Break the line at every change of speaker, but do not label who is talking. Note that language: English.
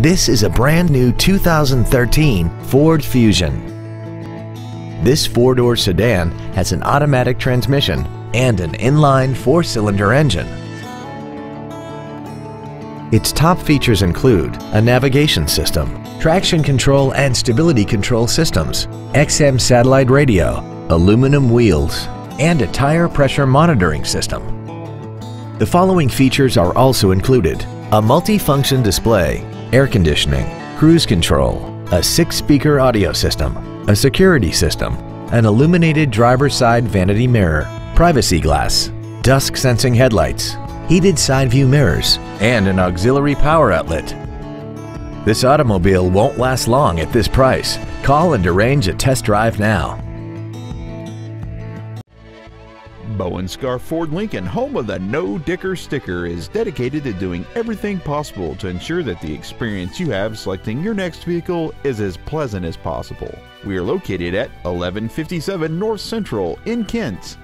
This is a brand new 2013 Ford Fusion. This four-door sedan has an automatic transmission and an inline four-cylinder engine. Its top features include a navigation system, traction control and stability control systems, XM satellite radio, aluminum wheels, and a tire pressure monitoring system. The following features are also included. A multi-function display, air conditioning, cruise control, a six-speaker audio system, a security system, an illuminated driver's side vanity mirror, privacy glass, dusk sensing headlights, heated side view mirrors, and an auxiliary power outlet. This automobile won't last long at this price. Call and arrange a test drive now.
Bowen Scarff Ford Lincoln, home of the No Dicker sticker, is dedicated to doing everything possible to ensure that the experience you have selecting your next vehicle is as pleasant as possible. We are located at 1157 North Central in Kent.